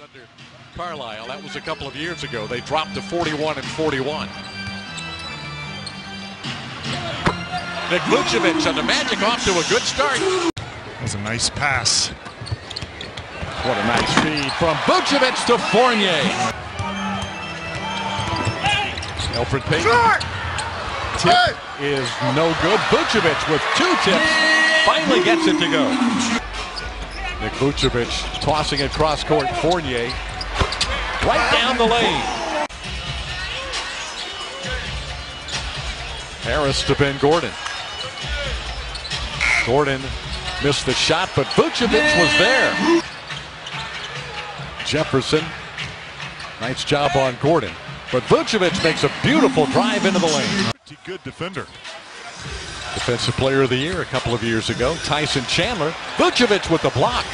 under Carlisle. That was a couple of years ago. They dropped to 41 and 41. Nick Vucevic and the Magic off to a good start. That was a nice pass. What a nice feed from Vucevic to Fournier. Elfrid Payton. Tip is no good. Vucevic with two tips finally gets it to go. Nick Vucevic tossing it cross court. Fournier right down the lane. Harris to Ben Gordon. Gordon missed the shot, but Vucevic was there. Jefferson, nice job on Gordon. But Vucevic makes a beautiful drive into the lane. Good defender. Defensive Player of the Year a couple of years ago. Tyson Chandler. Vucevic with the block.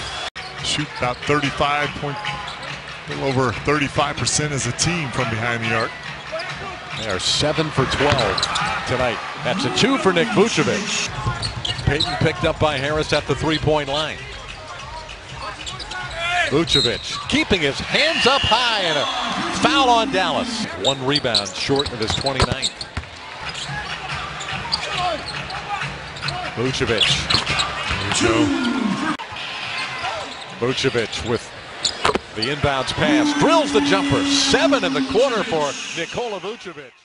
Shoot about 35 point, a little over 35% as a team from behind the arc. They are 7 for 12 tonight. That's a 2 for Nick Vucevic. Payton picked up by Harris at the three-point line. Vucevic keeping his hands up high and a foul on Dallas. One rebound short of his 29th. Vucevic. Vucevic with the inbounds pass. Drills the jumper. Seven in the corner for Nikola Vucevic.